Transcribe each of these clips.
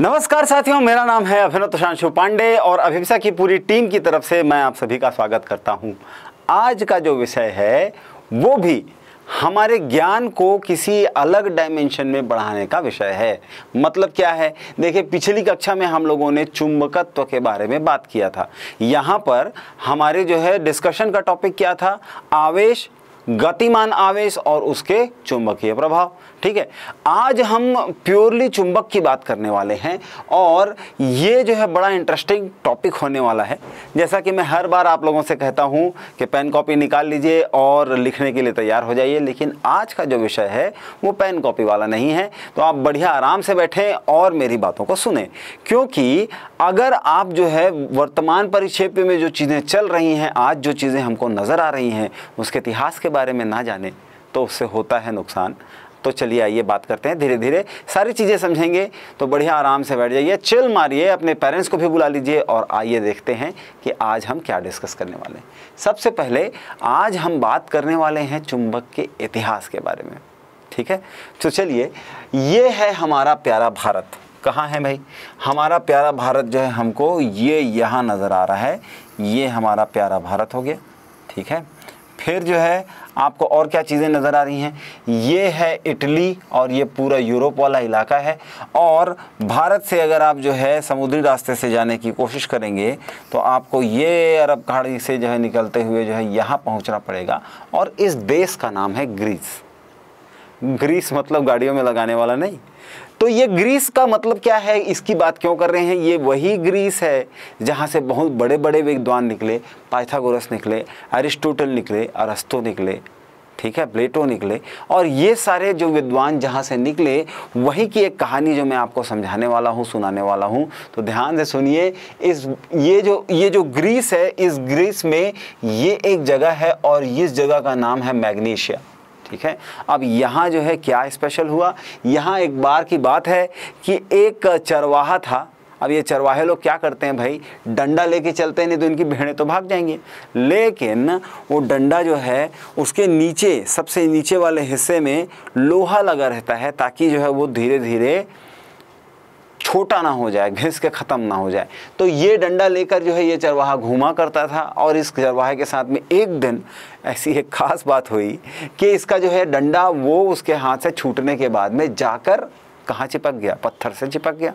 नमस्कार साथियों, मेरा नाम है अभिनव तुषांशु पांडे और अभिप्सा की पूरी टीम की तरफ़ से मैं आप सभी का स्वागत करता हूँ। आज का जो विषय है, वो भी हमारे ज्ञान को किसी अलग डायमेंशन में बढ़ाने का विषय है। मतलब क्या है? देखिए, पिछली कक्षा में हम लोगों ने चुंबकत्व के बारे में बात किया था। यहाँ पर हमारे जो है डिस्कशन का टॉपिक क्या था? आवेश गतिमान आवेश और उसके चुंबकीय प्रभाव। ठीक है? आज हम प्योरली चुंबक की बात करने वाले हैं और ये जो है बड़ा इंटरेस्टिंग टॉपिक होने वाला है। जैसा कि मैं हर बार आप लोगों से कहता हूँ कि पेन कॉपी निकाल लीजिए और लिखने के लिए तैयार हो जाइए, लेकिन आज का जो विषय है वो पेन कॉपी वाला नहीं है। तो आप बढ़िया आराम से बैठें और मेरी बातों को सुने। क्योंकि अगर आप जो है वर्तमान परिक्षेप में जो चीज़ें चल रही हैं, आज जो चीज़ें हमको नज़र आ रही हैं, उसके इतिहास के बारे में ना जाने तो उससे होता है नुकसान। तो चलिए आइए बात करते हैं धीरे धीरे सारी चीज़ें समझेंगे तो बढ़िया आराम से बैठ जाइए, चिल मारिए, अपने पेरेंट्स को भी बुला लीजिए और आइए देखते हैं कि आज हम क्या डिस्कस करने वाले हैं। सबसे पहले आज हम बात करने वाले हैं चुंबक के इतिहास के बारे में, ठीक है? तो चलिए, ये है हमारा प्यारा भारत। कहाँ है भाई? हमारा प्यारा भारत जो है हमको ये यहाँ नज़र आ रहा है, ये हमारा प्यारा भारत हो गया, ठीक है? फिर जो है आपको और क्या चीज़ें नज़र आ रही हैं? ये है इटली और ये पूरा यूरोप वाला इलाका है। और भारत से अगर आप जो है समुद्री रास्ते से जाने की कोशिश करेंगे तो आपको ये अरब खाड़ी से जो है निकलते हुए जो है यहाँ पहुँचना पड़ेगा। और इस देश का नाम है ग्रीस। ग्रीस मतलब गाड़ियों में लगाने वाला नहीं। तो ये ग्रीस का मतलब क्या है? इसकी बात क्यों कर रहे हैं? ये वही ग्रीस है जहाँ से बहुत बड़े बड़े विद्वान निकले, पाइथागोरस निकले, अरिस्टोटल निकले, अरस्तो निकले, ठीक है, प्लेटो निकले। और ये सारे जो विद्वान जहाँ से निकले, वही की एक कहानी जो मैं आपको समझाने वाला हूँ, सुनाने वाला हूँ। तो ध्यान से सुनिए, इस, ये जो ये जो ग्रीस है, इस ग्रीस में ये एक जगह है और इस जगह का नाम है मैग्नीशिया। ठीक है? अब यहाँ जो है क्या स्पेशल हुआ? यहाँ एक बार की बात है कि एक चरवाहा था। अब ये चरवाहे लोग क्या करते हैं भाई? डंडा लेके चलते हैं, नहीं तो इनकी भेड़ें तो भाग जाएँगी। लेकिन वो डंडा जो है, उसके नीचे, सबसे नीचे वाले हिस्से में लोहा लगा रहता है ताकि जो है वो धीरे धीरे छोटा ना हो जाए घिस के ख़त्म ना हो जाए। तो ये डंडा लेकर जो है ये चरवाहा घूमा करता था और इस चरवाहे के साथ में एक दिन ऐसी एक ख़ास बात हुई कि इसका जो है डंडा वो उसके हाथ से छूटने के बाद में जाकर कहाँ चिपक गया? पत्थर से चिपक गया।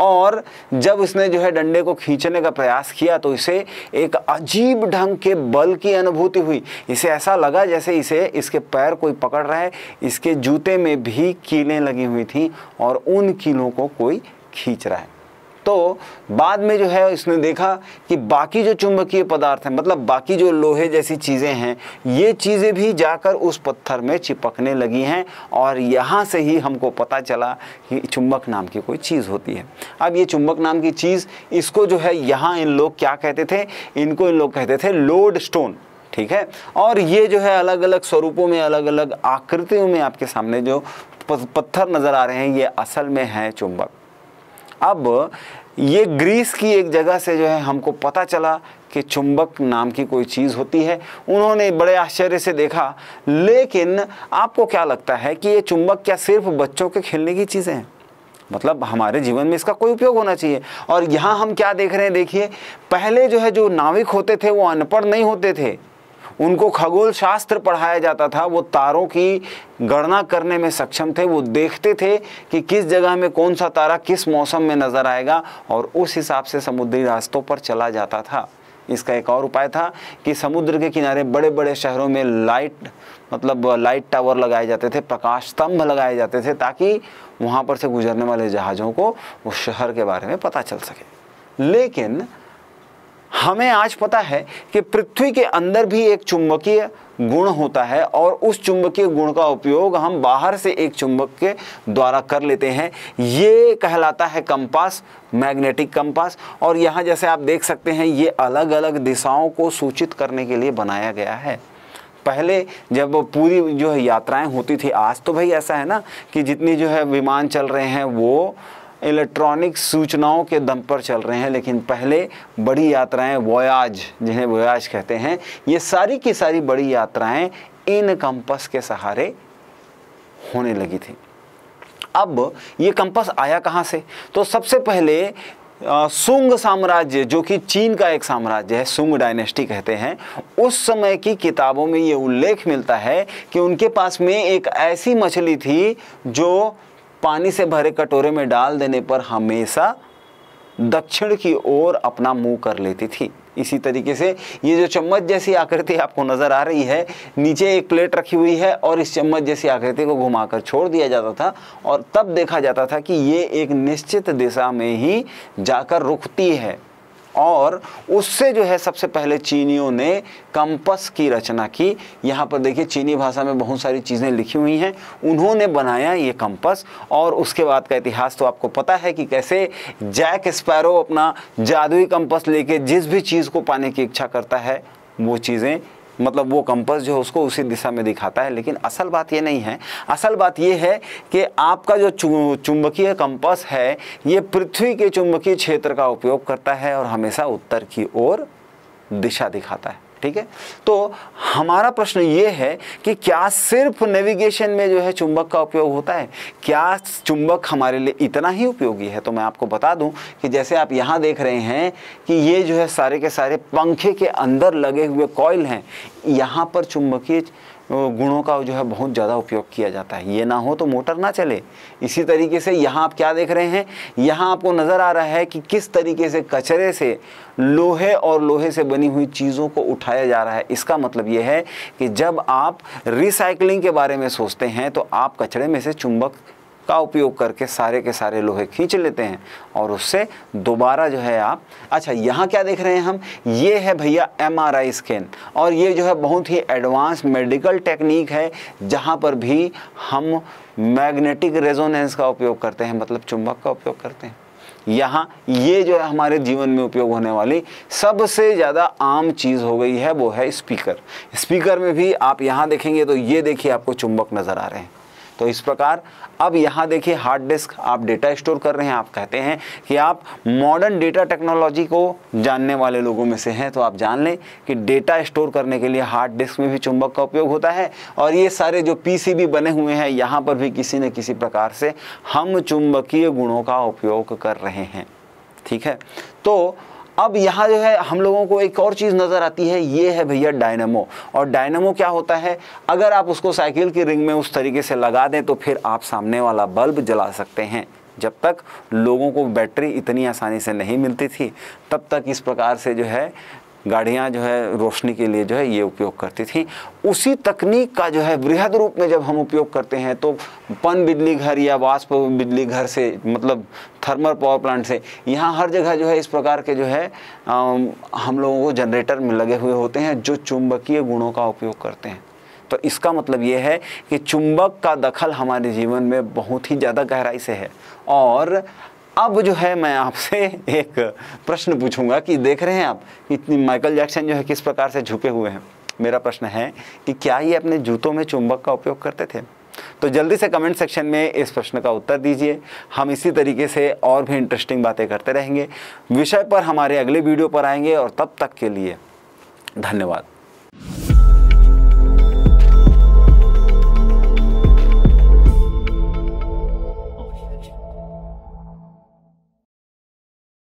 और जब उसने जो है डंडे को खींचने का प्रयास किया तो इसे एक अजीब ढंग के बल की अनुभूति हुई। इसे ऐसा लगा जैसे इसे इसके पैर कोई पकड़ रहा है, इसके जूते में भी कीलें लगी हुई थी और उन कीलों को कोई खींच रहा है। तो बाद में जो है इसने देखा कि बाकी जो चुंबकीय पदार्थ हैं मतलब बाकी जो लोहे जैसी चीज़ें हैं, ये चीज़ें भी जाकर उस पत्थर में चिपकने लगी हैं और यहाँ से ही हमको पता चला कि चुंबक नाम की कोई चीज़ होती है। अब ये चुंबक नाम की चीज़, इसको जो है यहाँ इन लोग क्या कहते थे? इनको इन लोग कहते थे लोड स्टोन ठीक है? और ये जो है अलग अलग स्वरूपों में अलग अलग आकृतियों में आपके सामने जो पत्थर नज़र आ रहे हैं, ये असल में है चुंबक। अब ये ग्रीस की एक जगह से जो है हमको पता चला कि चुंबक नाम की कोई चीज़ होती है। उन्होंने बड़े आश्चर्य से देखा, लेकिन आपको क्या लगता है कि ये चुंबक क्या सिर्फ़ बच्चों के खेलने की चीज़ें हैं? मतलब हमारे जीवन में इसका कोई उपयोग होना चाहिए। और यहाँ हम क्या देख रहे हैं? देखिए, पहले जो है जो नाविक होते थे वो अनपढ़ नहीं होते थे। उनको खगोल शास्त्र पढ़ाया जाता था, वो तारों की गणना करने में सक्षम थे, वो देखते थे कि किस जगह में कौन सा तारा किस मौसम में नज़र आएगा और उस हिसाब से समुद्री रास्तों पर चला जाता था। इसका एक और उपाय था कि समुद्र के किनारे बड़े बड़े शहरों में लाइट मतलब लाइट टावर लगाए जाते थे, प्रकाश स्तंभ लगाए जाते थे, ताकि वहाँ पर से गुजरने वाले जहाज़ों को उस शहर के बारे में पता चल सके। लेकिन हमें आज पता है कि पृथ्वी के अंदर भी एक चुंबकीय गुण होता है और उस चुंबकीय गुण का उपयोग हम बाहर से एक चुंबक के द्वारा कर लेते हैं। ये कहलाता है कंपास, मैग्नेटिक कंपास, और यहाँ जैसे आप देख सकते हैं, ये अलग अलग दिशाओं को सूचित करने के लिए बनाया गया है। पहले जब पूरी जो है यात्राएँ होती थी, आज तो भाई ऐसा है ना कि जितनी जो है विमान चल रहे हैं, वो इलेक्ट्रॉनिक सूचनाओं के दम पर चल रहे हैं, लेकिन पहले बड़ी यात्राएँ वोयाज जिन्हें वोयाज कहते हैं, ये सारी की सारी बड़ी यात्राएँ इन कंपस के सहारे होने लगी थी। अब ये कंपास आया कहाँ से? तो सबसे पहले सुंग साम्राज्य, जो कि चीन का एक साम्राज्य है, सुंग डायनेस्टी कहते हैं, उस समय की किताबों में ये उल्लेख मिलता है कि उनके पास में एक ऐसी मछली थी जो पानी से भरे कटोरे में डाल देने पर हमेशा दक्षिण की ओर अपना मुँह कर लेती थी। इसी तरीके से ये जो चम्मच जैसी आकृति आपको नज़र आ रही है, नीचे एक प्लेट रखी हुई है और इस चम्मच जैसी आकृति को घुमाकर छोड़ दिया जाता था और तब देखा जाता था कि ये एक निश्चित दिशा में ही जाकर रुकती है। और उससे जो है सबसे पहले चीनियों ने कंपस की रचना की। यहाँ पर देखिए, चीनी भाषा में बहुत सारी चीज़ें लिखी हुई हैं। उन्होंने बनाया ये कंपस और उसके बाद का इतिहास तो आपको पता है कि कैसे जैक स्पैरो अपना जादुई कंपस लेके जिस भी चीज़ को पाने की इच्छा करता है, वो चीज़ें मतलब वो कंपस जो है उसको उसी दिशा में दिखाता है। लेकिन असल बात ये नहीं है। असल बात ये है कि आपका जो चुंबकीय कंपस है, ये पृथ्वी के चुंबकीय क्षेत्र का उपयोग करता है और हमेशा उत्तर की ओर दिशा दिखाता है। ठीक है? तो हमारा प्रश्न ये है कि क्या सिर्फ़ नेविगेशन में जो है चुंबक का उपयोग होता है? क्या चुंबक हमारे लिए इतना ही उपयोगी है? तो मैं आपको बता दूँ कि जैसे आप यहाँ देख रहे हैं कि ये जो है सारे के सारे पंखे के अंदर लगे हुए कॉयल हैं। यहाँ पर चुंबकीय गुणों का जो है बहुत ज़्यादा उपयोग किया जाता है। ये ना हो तो मोटर ना चले। इसी तरीके से यहाँ आप क्या देख रहे हैं? यहाँ आपको नज़र आ रहा है कि किस तरीके से कचरे से लोहे और लोहे से बनी हुई चीज़ों को उठाया जा रहा है। इसका मतलब ये है कि जब आप रिसाइकलिंग के बारे में सोचते हैं तो आप कचरे में से चुंबक का उपयोग करके सारे के सारे लोहे खींच लेते हैं और उससे दोबारा जो है आप अच्छा यहाँ क्या देख रहे हैं हम? ये है भैया एमआरआई स्कैन और ये जो है बहुत ही एडवांस मेडिकल टेक्निक है, जहाँ पर भी हम मैग्नेटिक रेजोनेंस का उपयोग करते हैं मतलब चुंबक का उपयोग करते हैं। यहाँ ये जो है हमारे जीवन में उपयोग होने वाली सबसे ज़्यादा आम चीज़ हो गई है, वो है स्पीकर स्पीकर में भी आप यहाँ देखेंगे तो ये देखिए आपको चुंबक नज़र आ रहे हैं। तो इस प्रकार, अब यहाँ देखिए हार्ड डिस्क आप डेटा स्टोर कर रहे हैं, आप कहते हैं कि आप मॉडर्न डेटा टेक्नोलॉजी को जानने वाले लोगों में से हैं तो आप जान लें कि डेटा स्टोर करने के लिए हार्ड डिस्क में भी चुंबक का उपयोग होता है और ये सारे जो पीसीबी बने हुए हैं, यहाँ पर भी किसी न किसी प्रकार से हम चुंबकीय गुणों का उपयोग कर रहे हैं। ठीक है? तो अब यहाँ जो है, हम लोगों को एक और चीज़ नज़र आती है, ये है भैया डायनमो। और डायनमो क्या होता है, अगर आप उसको साइकिल की रिंग में उस तरीके से लगा दें तो फिर आप सामने वाला बल्ब जला सकते हैं। जब तक लोगों को बैटरी इतनी आसानी से नहीं मिलती थी, तब तक इस प्रकार से जो है गाड़ियाँ जो है रोशनी के लिए जो है ये उपयोग करती थी। उसी तकनीक का जो है बृहद रूप में जब हम उपयोग करते हैं तो पन बिजली घर या वाष्प बिजली घर से मतलब थर्मल पावर प्लांट से, यहाँ हर जगह जो है इस प्रकार के जो है हम लोगों को जनरेटर में लगे हुए होते हैं जो चुंबकीय गुणों का उपयोग करते हैं। तो इसका मतलब ये है कि चुंबक का दखल हमारे जीवन में बहुत ही ज़्यादा गहराई से है और अब जो है मैं आपसे एक प्रश्न पूछूँगा कि देख रहे हैं आप, इतनी माइकल जैक्सन जो है किस प्रकार से झुके हुए हैं? मेरा प्रश्न है कि क्या ये अपने जूतों में चुंबक का उपयोग करते थे? तो जल्दी से कमेंट सेक्शन में इस प्रश्न का उत्तर दीजिए। हम इसी तरीके से और भी इंटरेस्टिंग बातें करते रहेंगे। विषय पर हमारे अगले वीडियो पर आएँगे और तब तक के लिए धन्यवाद।